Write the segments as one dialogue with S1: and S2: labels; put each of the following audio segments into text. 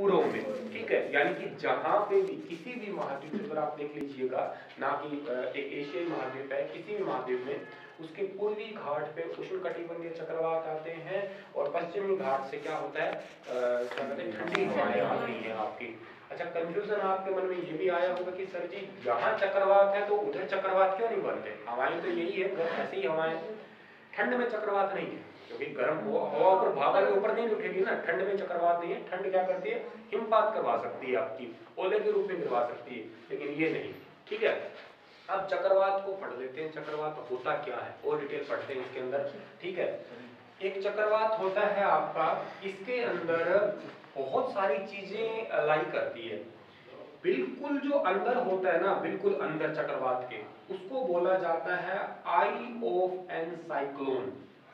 S1: पूर्व में, ठीक है? यानी कि जहाँ पे भी, किसी भी महाद्वीप अगर आप देख लीजिएगा, ना कि एक एशियाई महाद्वीप है, किसी भी महाद्वीप में, उसके पूर्वी घाट पे उष्ण कटिबंधीय चक्रवात आते हैं और पश्चिमी घाट से क्या होता है? क्या कहते हैं? ठंडी हवाएँ आती हैं आपकी। अच्छा कंफ्यूजन आपके मन में ये भी आया होगा कि सर जी, यहाँ चक्रवात है तो उधर चक्रवात क्यों नहीं बनते? हवाएँ तो यही है ऐसी हवाएँ। ठंड में चक्रवात नहीं है। क्योंकि गर्म हवा ऊपर भागा के ऊपर नहीं उठेगी ना। ठंड में चक्रवात नहीं है। ठंड क्या करती है? हिमपात करवा सकती है आपकी। ओले के रूप में गिरवा सकती है, लेकिन ये नहीं। ठीक है? अब चक्रवात को पढ़ लेते हैं। चक्रवात होता क्या है? और डिटेल पढ़ते हैं इसके अंदर। ठीक है? एक चक्रवात होता है आपका, इसके अंदर बहुत सारी चीज़ें लाई करती है। बिल्कुल जो अंदर होता है ना, बिल्कुल अंदर चक्रवात के, उसको बोला जाता है आई ऑफ़ एन साइक्लोन।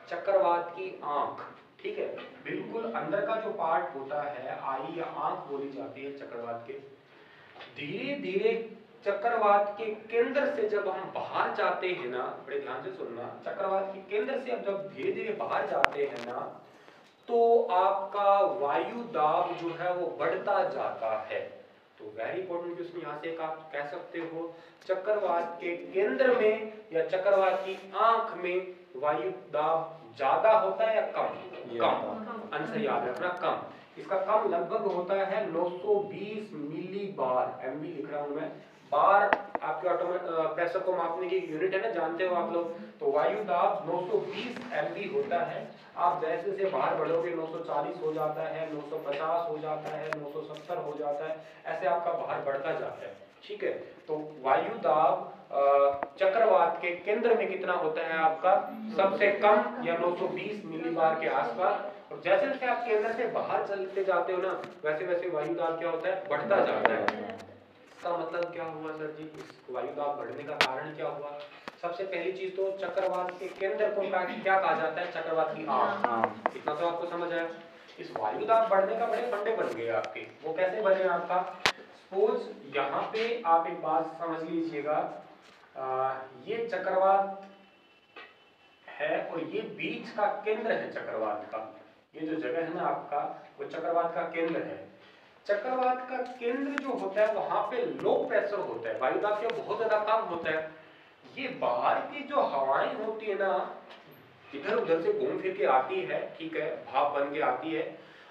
S1: चक्रवात की आँख, ठीक है? बिल्कुल अंदर का जो पार्ट होता है, आई या आँख बोली जाती है चक्रवात के। धीरे धीरे चक्रवात के केंद्र से जब हम बाहर जाते हैं ना, बड़े ध्यान से सुनना, चक्रवात के केंद्र से अब जब धीरे धीरे बाहर जाते हैं ना तो आपका वायु दाब जो है वो बढ़ता जाता है। तो वेरी इंपॉर्टेंट क्वेश्चन यहाँ से आप कह सकते हो, चक्रवात के केंद्र में या चक्रवात की आँख में वायु दाब ज़्यादा होता है या कम? कम। आंसर याद रखना कम। इसका कम लगभग होता है 920 मिली बार एमबी लिख रहा हूँ मैं। बार आपके ऑटोमेट प्रेशर को मापने की यूनिट है ना जानते हो आप लोग? तो वायु दाब 920 एमबी होता है। आप जैसे से बाहर बढ़ोगे 940 हो जाता है 950 हो जाता है 970 हो जाता है ऐसे आपका बाहर बढ़ता जाता है। ठीक है? तो वायु दाब चक्रवात के केंद्र में कितना होता है आपका? सबसे कम या 920 मिलीबार के आसपास। और जैसे जैसे आप केंद्र से बाहर चलते जाते हो ना वैसे वैसे वायु दाब क्या होता है? बढ़ता जाता है। इसका मतलब क्या हुआ सर जी? इस वायु दाब बढ़ने का कारण क्या हुआ? सबसे पहली चीज़ तो चक्रवात के केंद्र को क्या कहा जाता है? चक्रवात की आग। हाँ। इतना तो आपको समझ आया। इस वायु दाब बढ़ने का बड़े फंडे बन गए आपके। वो कैसे बने आपका? सपोज़ यहाँ पे आप एक बात समझ लीजिएगा। ये चक्रवात है और ये बीच का केंद्र है चक्रवात का। ये जो जगह है ना आपका, वो चक्रवात का केंद्र है। चक्रवात का केंद्र जो होता है, वहाँ पे लो प्रेशर होता है। वायु दाब बहुत ज़्यादा कम होता है। ये बाहर की जो हवाएँ होती है ना इधर उधर से घूम फिर के आती है, ठीक है, भाप बन के आती है।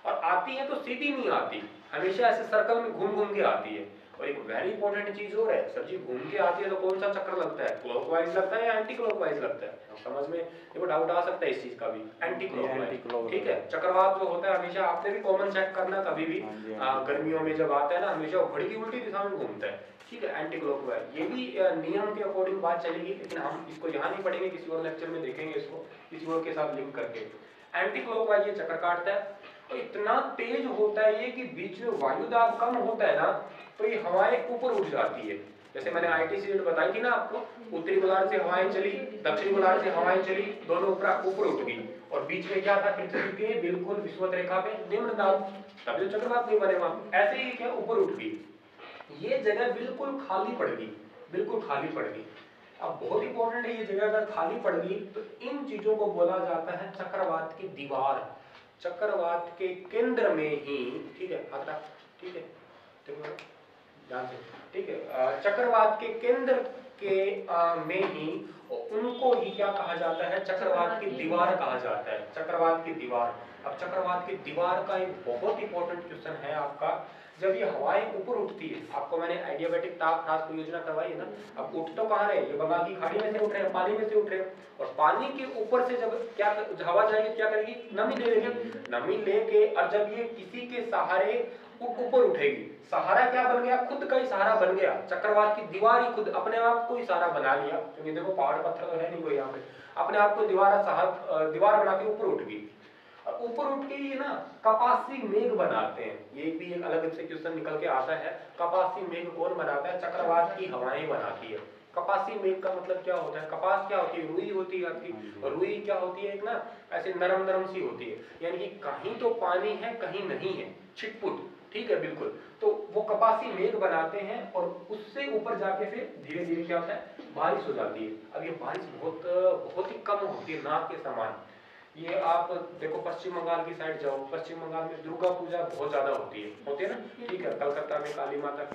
S1: और आती है तो सीधी नहीं आती, हमेशा ऐसे सर्कल में घूम घूम के आती है। और एक वेरी इंपॉर्टेंट चीज़ और है सर जी घूम के आती है तो कौन सा चक्कर लगता है? क्लॉकवाइज लगता है या एंटी क्लॉकवाइज लगता है? समझ में? देखो डाउट आ सकता है इस चीज़ का भी एंटी क्लॉकवाइज ठीक है? चक्रवात जो होता है हमेशा आपने भी कॉमन चेक करना कभी भी हाँ हाँ गर्मियों में जब आता है ना हमेशा घड़ी की उल्टी दिशा में घूमता है। ठीक है? एंटी क्लॉकवाइज ये भी नियम के अकॉर्डिंग बात चलेगी लेकिन हम इसको यहाँ नहीं पढ़ेंगे किसी और लेक्चर में देखेंगे इसको किसी और के साथ लिंक करके। एंटी क्लॉकवाइज ये चक्कर काटता है। तो इतना तेज होता है ये कि बीच में वायु दाब कम होता है ना तो ये हवाएँ ऊपर उठ जाती है। जैसे मैंने आईटी सीट बताई थी ना आपको, उत्तरी गोलार्ध से हवाएँ चली, दक्षिणी गोलार्ध से हवाएँ चली, दोनों ऊपर ऊपर उठ गई। और बीच में क्या था, पृथ्वी के बिल्कुल विश्वत रेखा पे निम्न दाब, तभी तो चक्रवात नहीं बने वहाँ ऐसे ही क्या, ऊपर उठ गई। ये जगह बिल्कुल खाली पड़ गई, बिल्कुल खाली पड़ गई। अब बहुत इंपॉर्टेंट है ये जगह अगर खाली पड़ गई तो इन चीज़ों को बोला जाता है चक्रवात की दीवार। चक्रवात के केंद्र में ही ठीक है अगला ठीक है देखो ध्यान से ठीक है चक्रवात के केंद्र के आ, में ही उनको ही क्या कहा जाता है? चक्रवात की दीवार कहा जाता है। चक्रवात की दीवार। अब चक्रवात की दीवार का एक बहुत इंपॉर्टेंट क्वेश्चन है आपका। जब ये हवाएँ ऊपर उठती है आपको मैंने आइडियाबेटिक ताप ह्रास योजना करवाई है ना? अब उठ तो कहाँ रहे? ये बंगाल की खाड़ी में से उठ रहे हैं पानी में से उठ रहे हैं। और पानी के ऊपर से जब क्या हवा जाएगी क्या करेगी? नमी ले लेगी। नमी लेके और जब ये किसी के सहारे ऊपर उठेगी सहारा क्या बन गया? खुद का ही सहारा बन गया। चक्रवात की दीवार ही खुद अपने आप को ही सहारा बना लिया। क्योंकि देखो पहाड़ पत्थर तो है नहीं कोई यहाँ पे। अपने आप को दीवार दीवार बना के ऊपर उठ गई। और ऊपर उठ के ये ना कपासी मेघ बनाते हैं। ये भी एक अलग से क्वेश्चन निकल के आता है। कपासी मेघ कौन बनाता है? चक्रवात की हवाएँ बनाती है। कपासी मेघ का मतलब क्या होता है? कपास क्या होती है? रुई होती है आपकी। और रुई क्या होती है? एक ना ऐसे नरम नरम सी होती है। यानी कि कहीं तो पानी है कहीं नहीं है। छिटपुट। ठीक है, बिल्कुल। तो वो कपासी मेघ बनाते हैं और उससे ऊपर जाके फिर धीरे धीरे क्या होता है? बारिश हो जाती है। अब ये बारिश बहुत बहुत ही कम होती है नाक के समान। ये आप देखो, पश्चिम बंगाल की साइड जाओ, पश्चिम बंगाल में दुर्गा पूजा बहुत ज़्यादा होती है। होती है ना? ठीक है, कलकत्ता में काली माता की